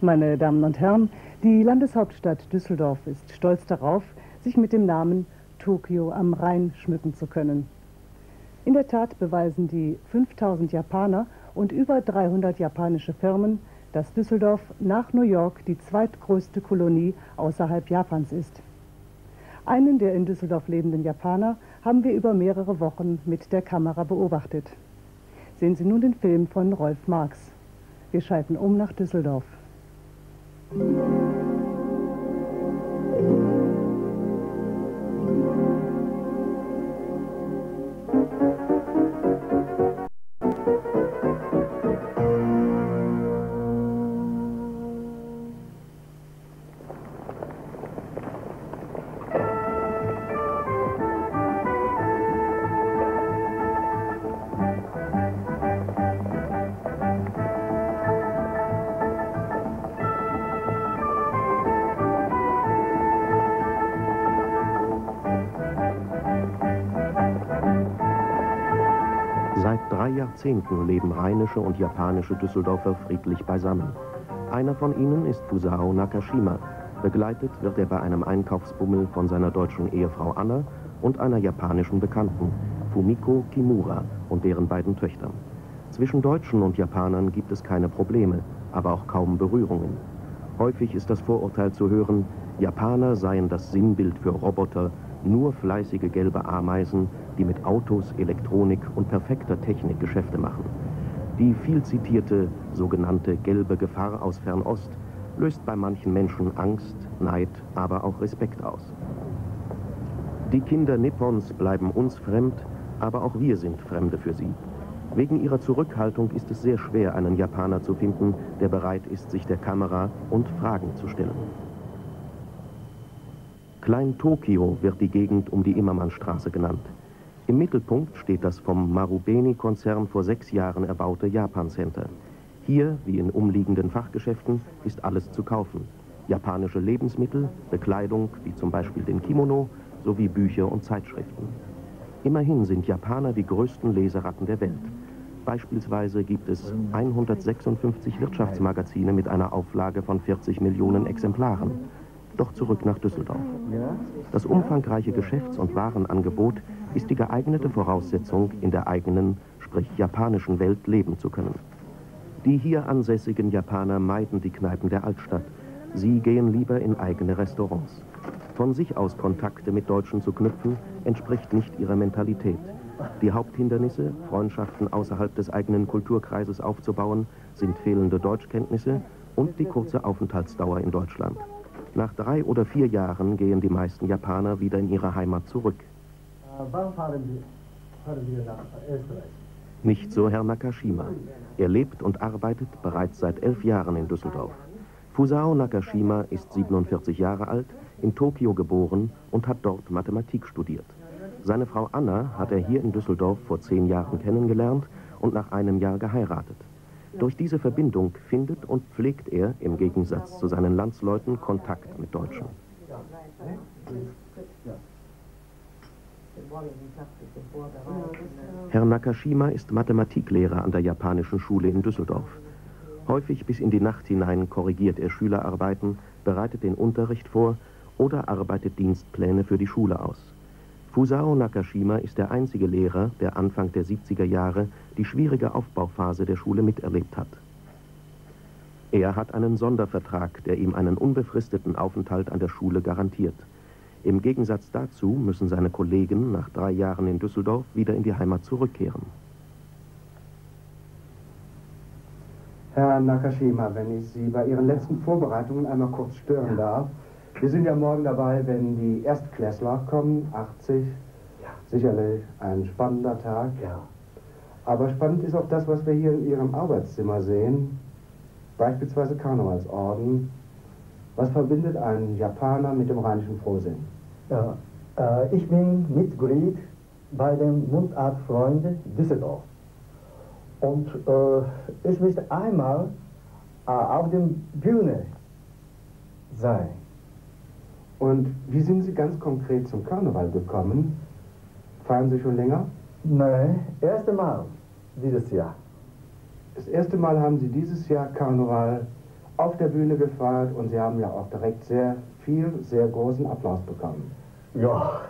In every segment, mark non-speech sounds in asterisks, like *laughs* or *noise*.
Meine Damen und Herren, die Landeshauptstadt Düsseldorf ist stolz darauf, sich mit dem Namen Tokio am Rhein schmücken zu können. In der Tat beweisen die 5000 Japaner und über 300 japanische Firmen, dass Düsseldorf nach New York die zweitgrößte Kolonie außerhalb Japans ist. Einen der in Düsseldorf lebenden Japaner haben wir über mehrere Wochen mit der Kamera beobachtet. Sehen Sie nun den Film von Rolf Marx. Wir schalten um nach Düsseldorf. Thank you. Jahrzehnten leben rheinische und japanische Düsseldorfer friedlich beisammen. Einer von ihnen ist Fusao Nakashima. Begleitet wird er bei einem Einkaufsbummel von seiner deutschen Ehefrau Anna und einer japanischen Bekannten, Fumiko Kimura, und deren beiden Töchtern. Zwischen Deutschen und Japanern gibt es keine Probleme, aber auch kaum Berührungen. Häufig ist das Vorurteil zu hören, Japaner seien das Sinnbild für Roboter, nur fleißige gelbe Ameisen, die mit Autos, Elektronik und perfekter Technik Geschäfte machen. Die viel zitierte sogenannte gelbe Gefahr aus Fernost löst bei manchen Menschen Angst, Neid, aber auch Respekt aus. Die Kinder Nippons bleiben uns fremd, aber auch wir sind Fremde für sie. Wegen ihrer Zurückhaltung ist es sehr schwer, einen Japaner zu finden, der bereit ist, sich der Kamera und Fragen zu stellen. Klein Tokio wird die Gegend um die Immermannstraße genannt. Im Mittelpunkt steht das vom Marubeni-Konzern vor sechs Jahren erbaute Japan Center. Hier, wie in umliegenden Fachgeschäften, ist alles zu kaufen. Japanische Lebensmittel, Bekleidung, wie zum Beispiel den Kimono, sowie Bücher und Zeitschriften. Immerhin sind Japaner die größten Leseratten der Welt. Beispielsweise gibt es 156 Wirtschaftsmagazine mit einer Auflage von 40 Millionen Exemplaren. Doch zurück nach Düsseldorf. Das umfangreiche Geschäfts- und Warenangebot ist die geeignete Voraussetzung, in der eigenen, sprich japanischen Welt leben zu können. Die hier ansässigen Japaner meiden die Kneipen der Altstadt. Sie gehen lieber in eigene Restaurants. Von sich aus Kontakte mit Deutschen zu knüpfen, entspricht nicht ihrer Mentalität. Die Haupthindernisse, Freundschaften außerhalb des eigenen Kulturkreises aufzubauen, sind fehlende Deutschkenntnisse und die kurze Aufenthaltsdauer in Deutschland. Nach drei oder vier Jahren gehen die meisten Japaner wieder in ihre Heimat zurück. Wann fahren wir nach Österreich? Nicht so Herr Nakashima. Er lebt und arbeitet bereits seit elf Jahren in Düsseldorf. Fusao Nakashima ist 47 Jahre alt, in Tokio geboren und hat dort Mathematik studiert. Seine Frau Anna hat er hier in Düsseldorf vor zehn Jahren kennengelernt und nach einem Jahr geheiratet. Durch diese Verbindung findet und pflegt er im Gegensatz zu seinen Landsleuten Kontakt mit Deutschen. Herr Nakashima ist Mathematiklehrer an der japanischen Schule in Düsseldorf. Häufig bis in die Nacht hinein korrigiert er Schülerarbeiten, bereitet den Unterricht vor oder arbeitet Dienstpläne für die Schule aus. Fusao Nakashima ist der einzige Lehrer, der Anfang der 70er Jahre die schwierige Aufbauphase der Schule miterlebt hat. Er hat einen Sondervertrag, der ihm einen unbefristeten Aufenthalt an der Schule garantiert. Im Gegensatz dazu müssen seine Kollegen nach drei Jahren in Düsseldorf wieder in die Heimat zurückkehren. Herr Nakashima, wenn ich Sie bei Ihren letzten Vorbereitungen einmal kurz stören darf. Wir sind ja morgen dabei, wenn die Erstklässler kommen, 80. Ja. Sicherlich ein spannender Tag. Ja. Aber spannend ist auch das, was wir hier in Ihrem Arbeitszimmer sehen. Beispielsweise Karnevalsorden, was verbindet ein Japaner mit dem rheinischen Frohsinn? Ja, äh, ich bin Mitglied bei den Mundartfreunde Düsseldorf. Und äh, ich möchte einmal äh, auf der Bühne sein. Und wie sind Sie ganz konkret zum Karneval gekommen? Feiern Sie schon länger? Nein, erste Mal dieses Jahr. Das erste Mal haben Sie dieses Jahr Karneval auf der Bühne gefeiert und Sie haben ja auch direkt sehr viel, sehr großen Applaus bekommen. Ja,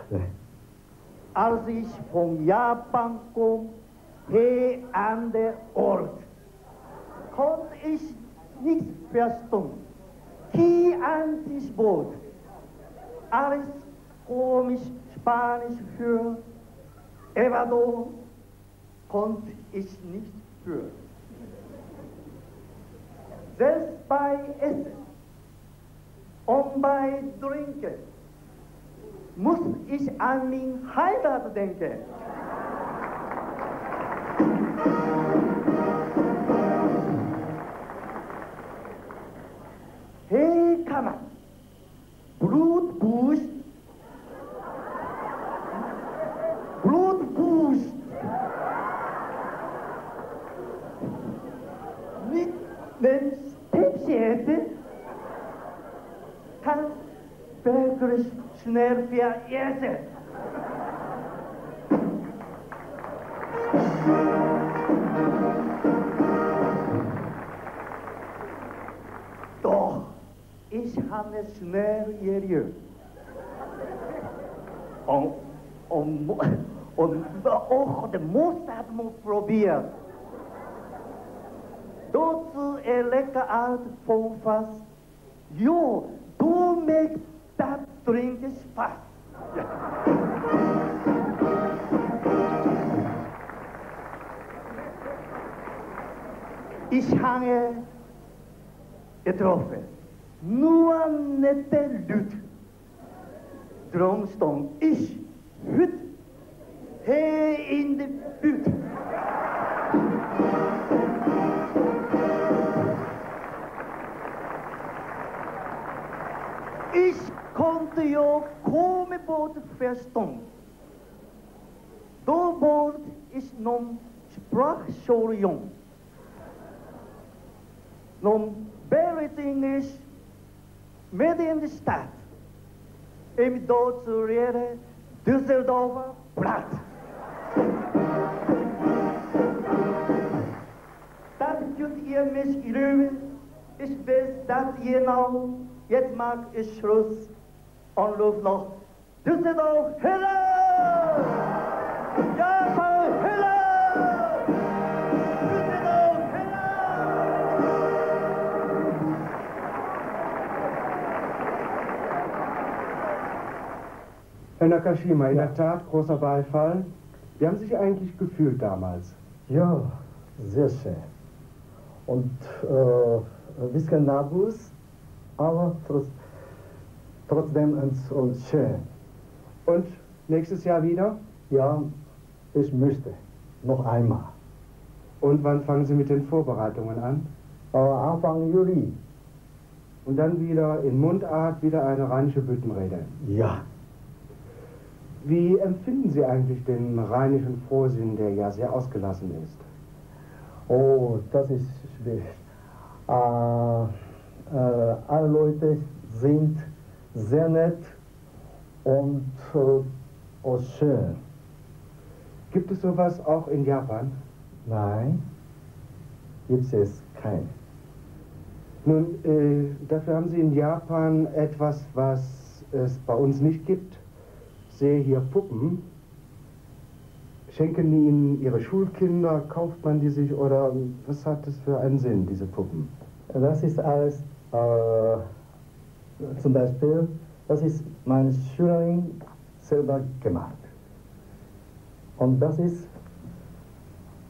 als ich von Japan kom, hier an der Ort, konnte ich nicht verstehen. Hier an das Boot, alles komisch Spanisch für Ecuador konnte ich nicht führen. Selbst bei Essen und bei Trinken muss ich an mein Heimat denken. Wirklich schnell veressen. Doch, ich habe es schnell gelernt. Und, und, und auch der Mustard muss probieren. Dazu er lecker alt von Fass. Jo, du möchtest das trinken Spaß. Ja. Ich habe getroffen. Nur nette Leute. Drum stand ich hüt hier in der Bütte. Ich konnte ja kaum Wort verstehen. Da wurde ich nun Sprachschule jung. Nun Barrett English mit in der Stadt. Im dort zu reden, Düsseldorfer Blatt. Das könnt ihr mich glühen. Ich weiß das genau. Jetzt mag ich Schluss und ruf noch Düsseldorf Hille! Japan Hille! Düsseldorf Hille! Herr Nakashima, in der Tat großer Beifall. Wie haben Sie sich eigentlich gefühlt damals? ja, sehr schön. Und äh, ein bisschen nervös, aber trotz, trotzdem uns, uns schön. Und nächstes Jahr wieder? Ja, ich möchte noch einmal. Und wann fangen Sie mit den Vorbereitungen an? Äh, Anfang Juli. Und dann wieder in Mundart wieder eine rheinische Büttenrede. Ja, Wie empfinden Sie eigentlich den rheinischen Frohsinn, der ja sehr ausgelassen ist? oh, das ist schwierig. Äh, äh, alle Leute sind sehr nett und äh, auch schön. Gibt es sowas auch in Japan? Nein, gibt es kein. Nun, äh, dafür haben Sie in Japan etwas, was es bei uns nicht gibt. Ich sehe hier Puppen. Schenken die Ihnen Ihre Schulkinder? Kauft man die sich? Oder was hat das für einen Sinn, diese Puppen? Das ist alles, äh, zum Beispiel, das ist meine Schülerin selber gemacht. Und das ist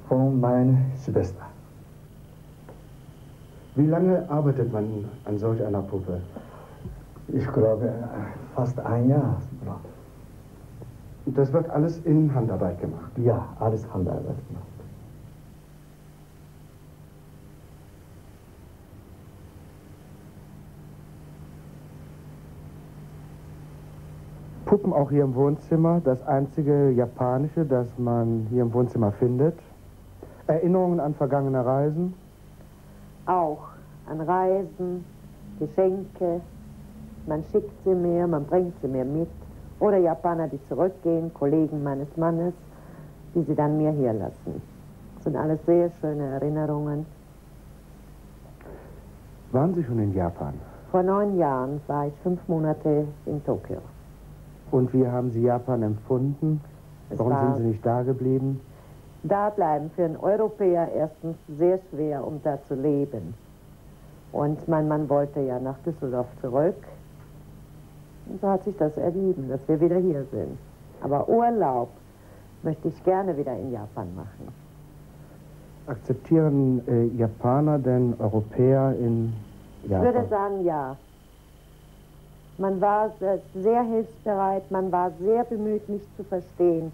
von meiner Schwester. Wie lange arbeitet man an solch einer Puppe? Ich glaube, fast ein Jahr. Das wird alles in Handarbeit gemacht. Ja, alles Handarbeit gemacht. Puppen auch hier im Wohnzimmer, das einzige japanische, das man hier im Wohnzimmer findet. Erinnerungen an vergangene Reisen. auch an Reisen, Geschenke. Man schickt sie mir, man bringt sie mir mit. Oder Japaner, die zurückgehen, Kollegen meines Mannes, die sie dann mir hier lassen. Das sind alles sehr schöne Erinnerungen. Waren Sie schon in Japan? Vor neun Jahren war ich fünf Monate in Tokio. Und wie haben Sie Japan empfunden? Es Warum war- sind Sie nicht da geblieben? Da bleiben für einen Europäer erstens sehr schwer, um da zu leben. Und mein Mann wollte ja nach Düsseldorf zurück. Und so hat sich das ergeben, dass wir wieder hier sind. Aber Urlaub möchte ich gerne wieder in Japan machen. Akzeptieren äh, Japaner denn Europäer in Ich Japan? würde sagen, ja. Man war sehr- hilfsbereit, man war sehr bemüht, mich zu verstehen.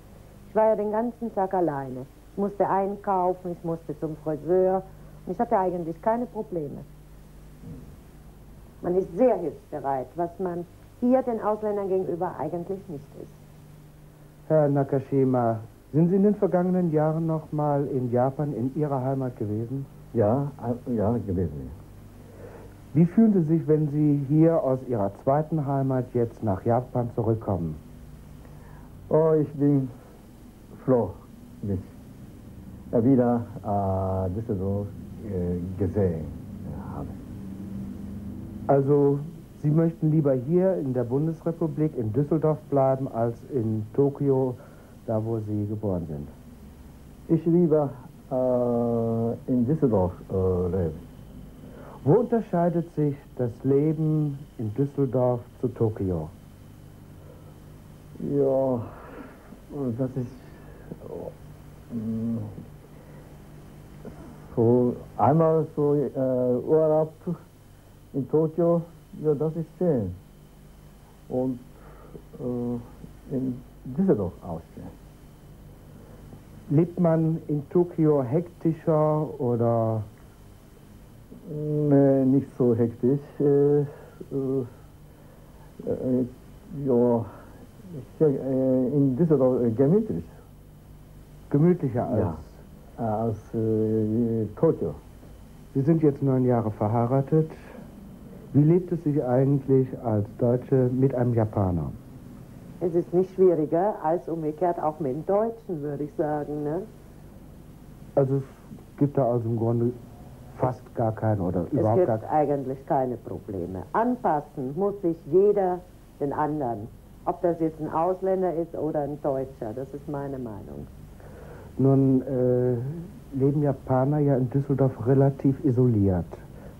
Ich war ja den ganzen Tag alleine. Ich musste einkaufen, ich musste zum Friseur und ich hatte eigentlich keine Probleme. Man ist sehr hilfsbereit, was man hier den Ausländern gegenüber eigentlich nicht ist. Herr Nakashima, sind Sie in den vergangenen Jahren noch mal in Japan, in Ihrer Heimat gewesen? Ja, äh, ja, gewesen. Wie fühlen Sie sich, wenn Sie hier aus Ihrer zweiten Heimat jetzt nach Japan zurückkommen? Oh, ich bin froh, mich wieder äh, Düsseldorf äh, gesehen habe. Also, Sie möchten lieber hier in der Bundesrepublik in Düsseldorf bleiben, als in Tokio, da wo Sie geboren sind? Ich lieber äh, in Düsseldorf äh, leben. Wo unterscheidet sich das Leben in Düsseldorf zu Tokio? Ja, das ist mm, so einmal so äh, Urlaub in Tokio, ja, das ist schön. Und äh, in Düsseldorf auch schön. Lebt man in Tokio hektischer oder Nee, nicht so hektisch. Äh, äh, äh, ja, in Düsseldorf gemütlich gemütlicher als? Ja. als äh, Tokio. Sie sind jetzt neun Jahre verheiratet. Wie lebt es sich eigentlich als Deutsche mit einem Japaner? Es ist nicht schwieriger als umgekehrt auch mit dem Deutschen, würde ich sagen. Ne? Also es gibt da also im Grunde fast gar keine oder Es überhaupt gibt gar keine. eigentlich keine Probleme. Anpassen muss sich jeder den anderen. Ob das jetzt ein Ausländer ist oder ein Deutscher, das ist meine Meinung. Nun äh, leben Japaner ja in Düsseldorf relativ isoliert,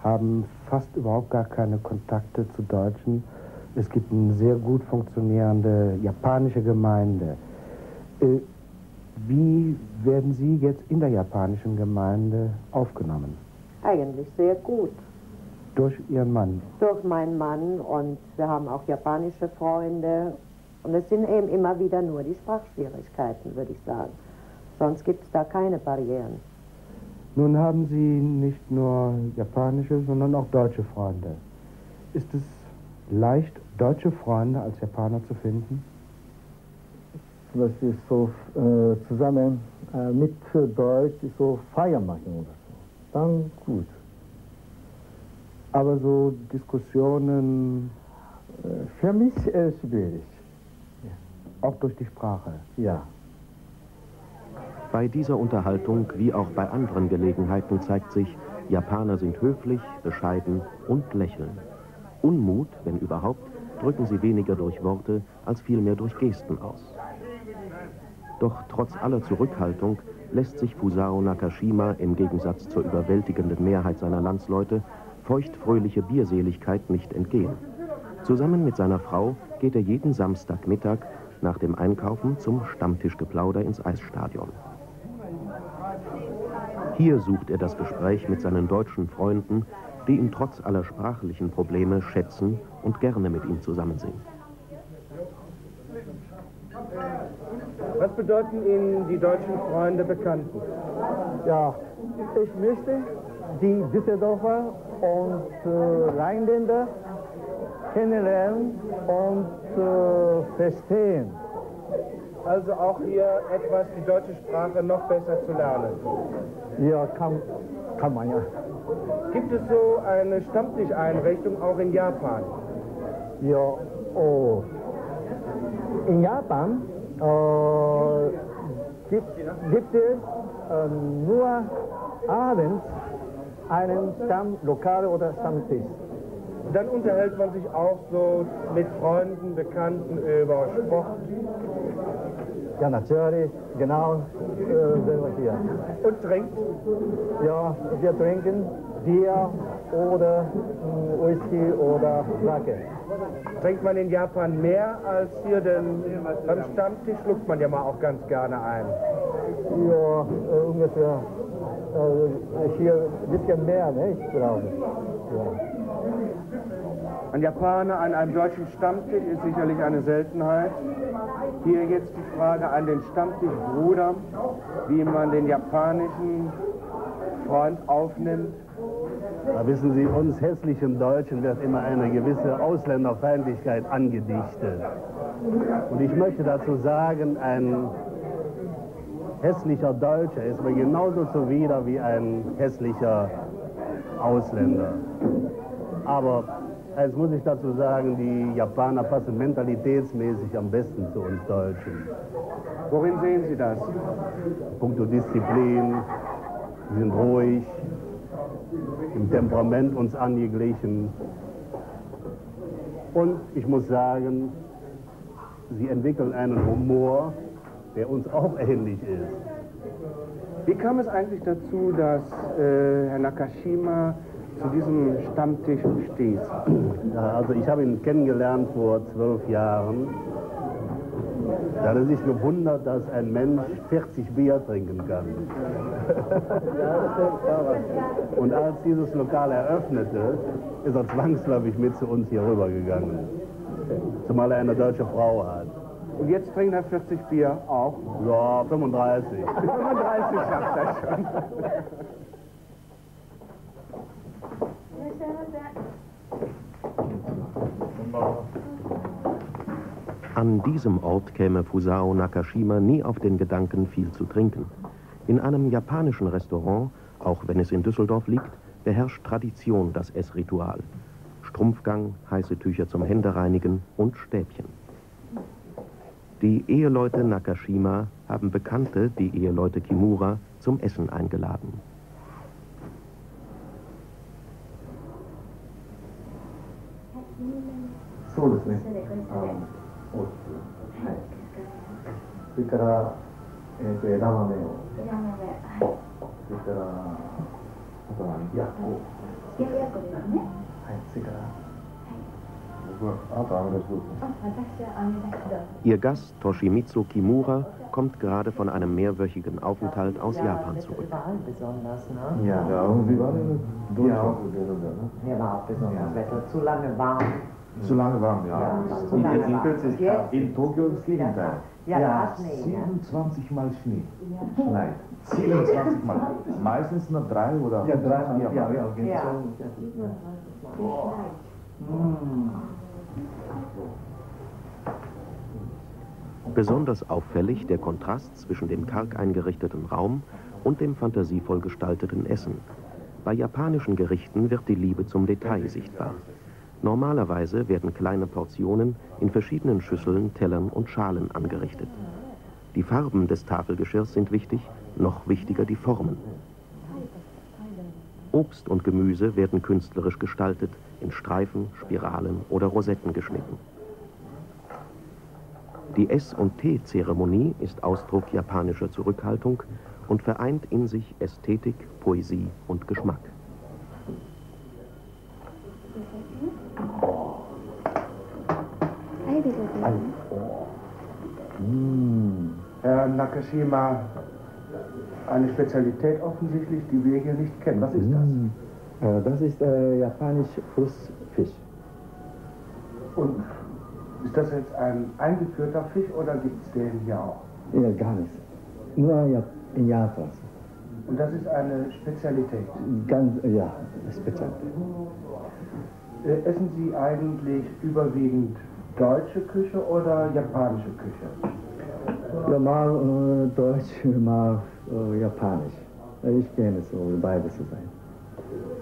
haben fast überhaupt gar keine Kontakte zu Deutschen. Es gibt eine sehr gut funktionierende japanische Gemeinde. Äh, wie werden Sie jetzt in der japanischen Gemeinde aufgenommen? Eigentlich sehr gut. Durch Ihren Mann? Durch meinen Mann und wir haben auch japanische Freunde. Und es sind eben immer wieder nur die Sprachschwierigkeiten, würde ich sagen. Sonst gibt es da keine Barrieren. Nun haben Sie nicht nur japanische, sondern auch deutsche Freunde. Ist es leicht, deutsche Freunde als Japaner zu finden? Zum Beispiel so äh, zusammen äh, mit Deutsch so Feier machen oder so. Dann gut. Aber so Diskussionen, Äh, für mich äh, schwierig. auch durch die Sprache. Ja. Bei dieser Unterhaltung wie auch bei anderen Gelegenheiten zeigt sich, Japaner sind höflich, bescheiden und lächeln. Unmut, wenn überhaupt, drücken sie weniger durch Worte als vielmehr durch Gesten aus. Doch trotz aller Zurückhaltung lässt sich Fusao Nakashima im Gegensatz zur überwältigenden Mehrheit seiner Landsleute feuchtfröhliche Bierseligkeit nicht entgehen. Zusammen mit seiner Frau geht er jeden Samstagmittag nach dem Einkaufen zum Stammtischgeplauder ins Eisstadion. Hier sucht er das Gespräch mit seinen deutschen Freunden, die ihn trotz aller sprachlichen Probleme schätzen und gerne mit ihm zusammen sind. Bedeuten Ihnen die deutschen Freunde Bekannten? Ja, ich möchte die Düsseldorfer und äh, Rheinländer kennenlernen und äh, verstehen. Also auch hier etwas die deutsche Sprache noch besser zu lernen. Ja, kann, kann man ja. Gibt es so eine Stammtischeinrichtung auch in Japan? Ja, oh. In Japan gibt, gibt es äh, nur abends einen Stamm, Lokale oder Stammtisch. Dann unterhält man sich auch so mit Freunden, Bekannten über Sport. Ja, natürlich, genau, äh, wir hier. Und trinkt. Ja, wir trinken Bier oder äh, Whisky oder Sake. Trinkt man in Japan mehr als hier, denn beim Stammtisch schluckt man ja mal auch ganz gerne ein. Ja, äh, ungefähr äh, hier ein bisschen mehr, ne, ich glaube. Ja. Ein Japaner an einem deutschen Stammtisch ist sicherlich eine Seltenheit. Hier jetzt die Frage an den Stammtischbruder, wie man den japanischen Freund aufnimmt. Da wissen Sie, uns hässlichen Deutschen wird immer eine gewisse Ausländerfeindlichkeit angedichtet. Und ich möchte dazu sagen, ein hässlicher Deutscher ist mir genauso zuwider wie ein hässlicher Ausländer. Aber Jetzt muss ich dazu sagen, die Japaner passen mentalitätsmäßig am besten zu uns Deutschen. Worin sehen Sie das? Punkto Disziplin, sie sind ruhig, im Temperament uns angeglichen. Und ich muss sagen, sie entwickeln einen Humor, der uns auch ähnlich ist. Wie kam es eigentlich dazu, dass äh, Herr Nakashima zu diesem Stammtisch stehst? Ja, also ich habe ihn kennengelernt vor zwölf Jahren. Da hat er sich gewundert, dass ein Mensch 40 Bier trinken kann. *laughs* Und als dieses Lokal eröffnete, ist er zwangsläufig mit zu uns hier rübergegangen. Zumal er eine deutsche Frau hat. Und jetzt trinkt er 40 Bier auch? Ja, 35. 35 *laughs* schafft er schon. An diesem Ort käme Fusao Nakashima nie auf den Gedanken, viel zu trinken. In einem japanischen Restaurant, auch wenn es in Düsseldorf liegt, beherrscht Tradition das Essritual. Strumpfgang, heiße Tücher zum Händereinigen und Stäbchen. Die Eheleute Nakashima haben Bekannte, die Eheleute Kimura, zum Essen eingeladen. そうですね。あの大きく。はい。それから、えっ、と、枝豆を。枝豆、はい。それから、あとは、やっこ。冷ややっこですね。はい。それから、僕は、あなたアメリカあ、私はアメリカどうぞ。 Ihr Gast Toshimitsu Kimura kommt gerade von einem mehrwöchigen Aufenthalt aus Japan zurück. Überall besonders, ne? Ja. Ja, und wie war denn das? Ja, auch. ne? Hier war auch besonders Wetter. Zu lange warm. Zu lange warm, Ja, ja. zu lange warm. plötzlich Jetzt- in Tokio das Gegenteil. Ja, ja, Schnee, ne? 27 Mal Schnee. Schneit. 27 Mal. Meistens nur drei oder Ja, dreimal. viermal. Ja, ja, Ja. so. Besonders auffällig der Kontrast zwischen dem karg eingerichteten Raum und dem fantasievoll gestalteten Essen. Bei japanischen Gerichten wird die Liebe zum Detail sichtbar. Normalerweise werden kleine Portionen in verschiedenen Schüsseln, Tellern und Schalen angerichtet. Die Farben des Tafelgeschirrs sind wichtig, noch wichtiger die Formen. Obst und Gemüse werden künstlerisch gestaltet, in Streifen, Spiralen oder Rosetten geschnitten. Die Ess- und Teezeremonie ist Ausdruck japanischer Zurückhaltung und vereint in sich Ästhetik, Poesie und Geschmack. Herr Nakashima, eine Spezialität offensichtlich, die wir hier nicht kennen. Was ist das? Äh, Das ist äh, japanisch Flussfisch. Und ist das jetzt ein eingeführter Fisch oder gibt es den hier auch? Ja, gar nichts. Nur in Japan. Und das ist eine Spezialität. Ganz, ja, speziell. Äh, Essen Sie eigentlich überwiegend deutsche Küche oder japanische Küche? Ja, mal äh, Deutsch, mal äh, Japanisch. Ich kenne so beides zu sein.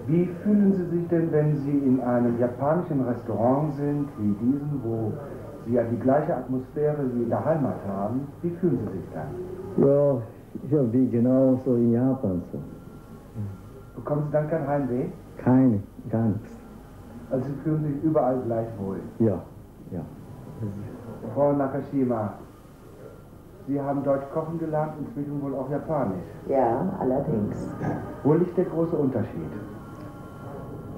Wie fühlen Sie sich denn, wenn Sie in einem japanischen Restaurant sind, wie diesem, wo Sie ja die gleiche Atmosphäre wie in der Heimat haben? Wie fühlen Sie sich dann? Ja, ja wie genau so in Japan so. Bekommen Sie dann kein Heimweh? Keine, gar nichts. Also Sie fühlen sich überall gleich wohl. Ja, ja. Frau Nakashima, Sie haben Deutsch kochen gelernt, inzwischen wohl auch Japanisch. Ja, allerdings. Wo liegt der große Unterschied?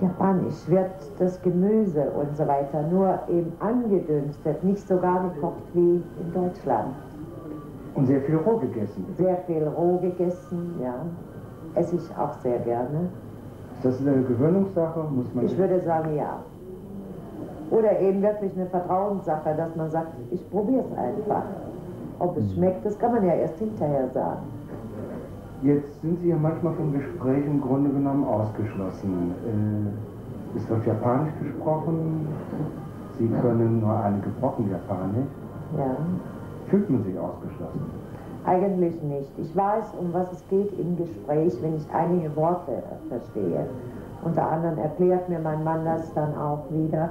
Japanisch wird das Gemüse und so weiter nur eben angedünstet, nicht so gar gekocht wie in Deutschland. Und sehr viel roh gegessen. Sehr viel roh gegessen, ja. Esse ich auch sehr gerne. Ist das eine Gewöhnungssache? Muss man Ich würde sagen, ja. Oder eben wirklich eine Vertrauenssache, dass man sagt, ich probiere es einfach. Ob es schmeckt, das kann man ja erst hinterher sagen. Jetzt sind Sie ja manchmal vom Gespräch im Grunde genommen ausgeschlossen. Äh, es wird Japanisch gesprochen. Sie können nur eine gebrochen Japanisch. Ja. Fühlt man sich ausgeschlossen? Eigentlich nicht. Ich weiß, um was es geht im Gespräch, wenn ich einige Worte verstehe. Unter anderem erklärt mir mein Mann das dann auch wieder,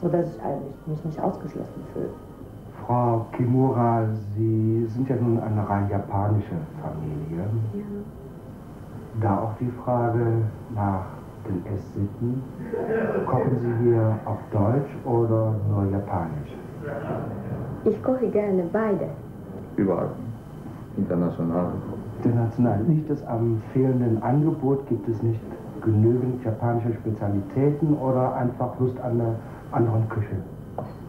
sodass ich eigentlich mich nicht ausgeschlossen fühle. Frau Kimura, Sie sind ja nun eine rein japanische Familie. Da auch die Frage nach den Esssitten. Kochen Sie hier auf Deutsch oder nur Japanisch? Ich koche gerne beide. Überall. International. International. Liegt es am fehlenden Angebot? Gibt es nicht genügend japanische Spezialitäten oder einfach Lust an einer anderen Küche?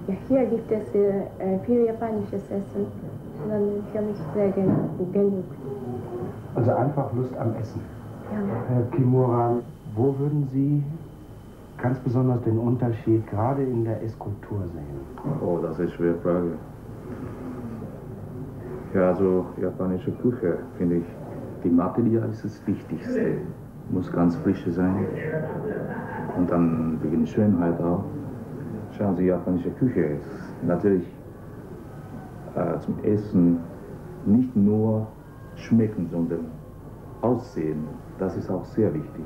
Ja, hier gibt es äh, viel japanisches Essen. Und dann für mich sehr gen genug. Also einfach Lust am Essen. Ja. Herr Kimura, wo würden Sie ganz besonders den Unterschied gerade in der Esskultur sehen? Oh, das ist eine schwere Frage. Ja, also japanische Küche finde ich, die Materie ist das Wichtigste. Muss ganz frisch sein. Und dann wegen Schönheit auch. Fernsehen japanische Küche ist natürlich äh, zum Essen nicht nur schmecken, sondern aussehen. Das ist auch sehr wichtig.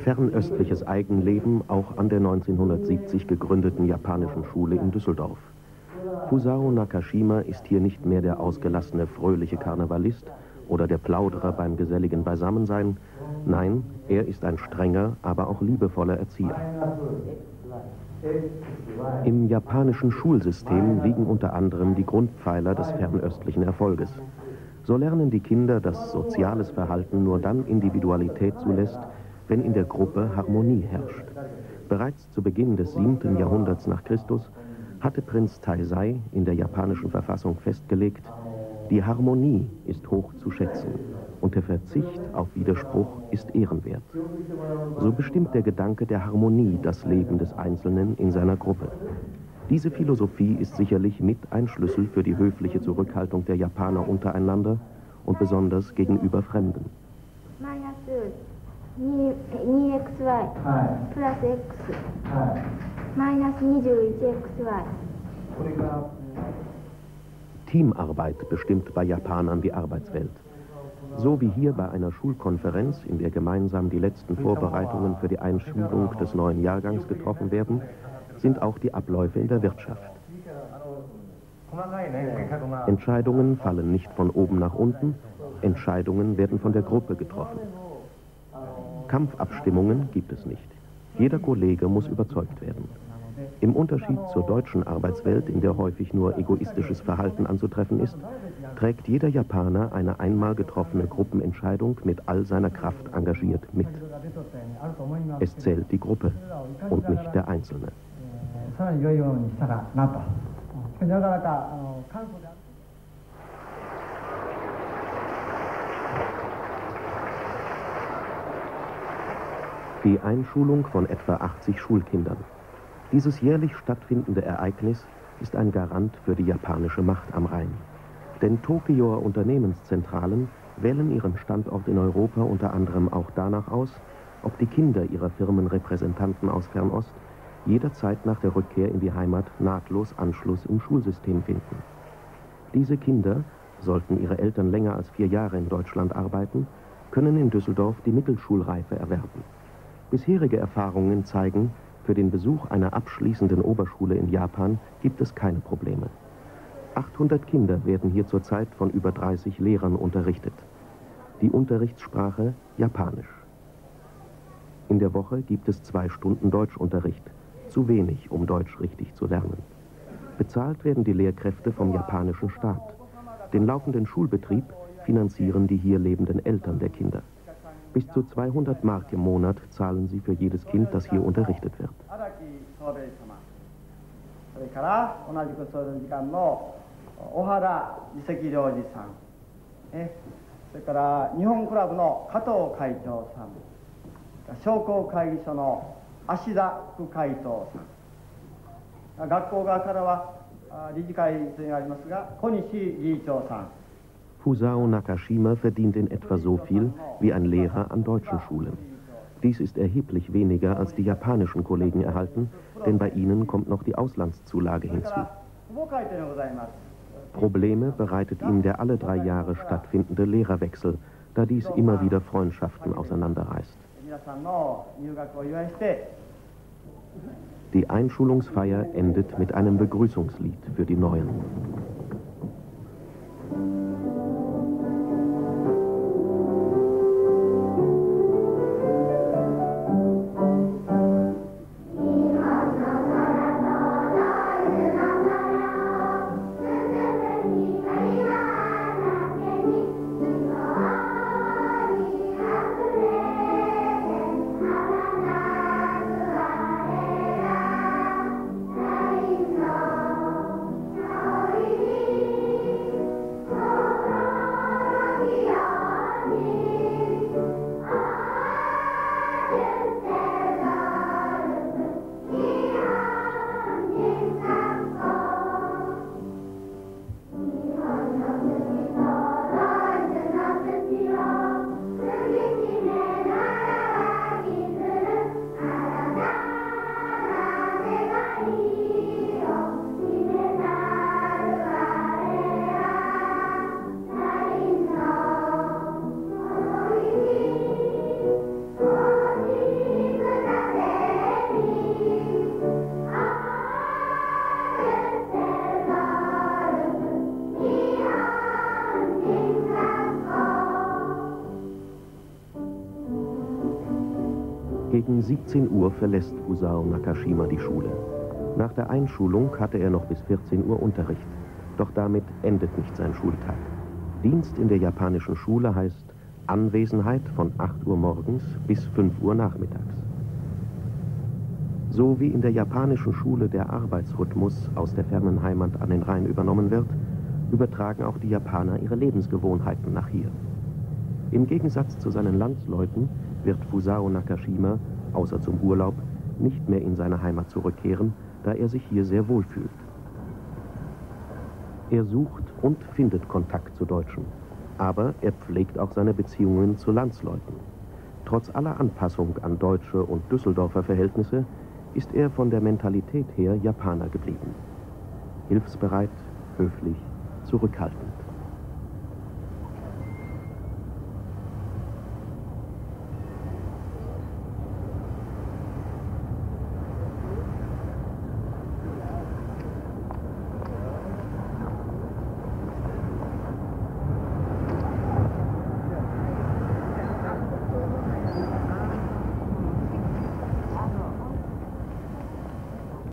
Fernöstliches Eigenleben auch an der 1970 gegründeten japanischen Schule in Düsseldorf. Fusao Nakashima ist hier nicht mehr der ausgelassene, fröhliche Karnevalist oder der Plauderer beim geselligen Beisammensein. Nein, er ist ein strenger, aber auch liebevoller Erzieher. Im japanischen Schulsystem liegen unter anderem die Grundpfeiler des fernöstlichen Erfolges. So lernen die Kinder, dass soziales Verhalten nur dann Individualität zulässt, wenn in der Gruppe Harmonie herrscht. Bereits zu Beginn des 7. Jahrhunderts nach Christus hatte Prinz Taizai in der japanischen Verfassung festgelegt, die Harmonie ist hoch zu schätzen und der Verzicht auf Widerspruch ist ehrenwert. So bestimmt der Gedanke der Harmonie das Leben des Einzelnen in seiner Gruppe. Diese Philosophie ist sicherlich mit ein Schlüssel für die höfliche Zurückhaltung der Japaner untereinander und besonders gegenüber Fremden. Minus 2x plus x マイナス 21xy Teamarbeit bestimmt bei Japanern die Arbeitswelt. So wie hier bei einer Schulkonferenz, in der gemeinsam die letzten Vorbereitungen für die Einschulung des neuen Jahrgangs getroffen werden, sind auch die Abläufe in der Wirtschaft. Entscheidungen fallen nicht von oben nach unten, Entscheidungen werden von der Gruppe getroffen. Kampfabstimmungen gibt es nicht. Jeder Kollege muss überzeugt werden. Im Unterschied zur deutschen Arbeitswelt, in der häufig nur egoistisches Verhalten anzutreffen ist, trägt jeder Japaner eine einmal getroffene Gruppenentscheidung mit all seiner Kraft engagiert mit. Es zählt die Gruppe und nicht der Einzelne. Die Einschulung von etwa 80 Schulkindern. Dieses jährlich stattfindende Ereignis ist ein Garant für die japanische Macht am Rhein. Denn Tokioer Unternehmenszentralen wählen ihren Standort in Europa unter anderem auch danach aus, ob die Kinder ihrer Firmenrepräsentanten aus Fernost jederzeit nach der Rückkehr in die Heimat nahtlos Anschluss im Schulsystem finden. Diese Kinder, sollten ihre Eltern länger als vier Jahre in Deutschland arbeiten, können in Düsseldorf die Mittelschulreife erwerben. Bisherige Erfahrungen zeigen, für den Besuch einer abschließenden Oberschule in Japan gibt es keine Probleme. 800 Kinder werden hier zurzeit von über 30 Lehrern unterrichtet. Die Unterrichtssprache Japanisch. In der Woche gibt es zwei Stunden Deutschunterricht. Zu wenig, um Deutsch richtig zu lernen. Bezahlt werden die Lehrkräfte vom japanischen Staat. Den laufenden Schulbetrieb finanzieren die hier lebenden Eltern der Kinder. Bis zu 200 Mark im Monat zahlen sie für jedes Kind, das hier unterrichtet wird. それから同じくその時間の小原自責領事さん、えそれから日本クラブの加藤会長さん商工会議所の芦田副会頭さん学校側からは理事会というのがありますが小西理事長さん Fusao Nakashima verdient in etwa so viel wie ein Lehrer an deutschen Schulen. Dies ist erheblich weniger als die japanischen Kollegen erhalten, denn bei ihnen kommt noch die Auslandszulage hinzu. Probleme bereitet ihm der alle drei Jahre stattfindende Lehrerwechsel, da dies immer wieder Freundschaften auseinanderreißt. Die Einschulungsfeier endet mit einem Begrüßungslied für die Neuen. 17 Uhr verlässt Fusao Nakashima die Schule. Nach der Einschulung hatte er noch bis 14 Uhr Unterricht. Doch damit endet nicht sein Schultag. Dienst in der japanischen Schule heißt Anwesenheit von 8 Uhr morgens bis 5 Uhr nachmittags. So wie in der japanischen Schule der Arbeitsrhythmus aus der fernen Heimat an den Rhein übernommen wird, übertragen auch die Japaner ihre Lebensgewohnheiten nach hier. Im Gegensatz zu seinen Landsleuten wird Fusao Nakashima, außer zum Urlaub, nicht mehr in seine Heimat zurückkehren, da er sich hier sehr wohl fühlt. Er sucht und findet Kontakt zu Deutschen, aber er pflegt auch seine Beziehungen zu Landsleuten. Trotz aller Anpassung an deutsche und Düsseldorfer Verhältnisse ist er von der Mentalität her Japaner geblieben. Hilfsbereit, höflich, zurückhaltend.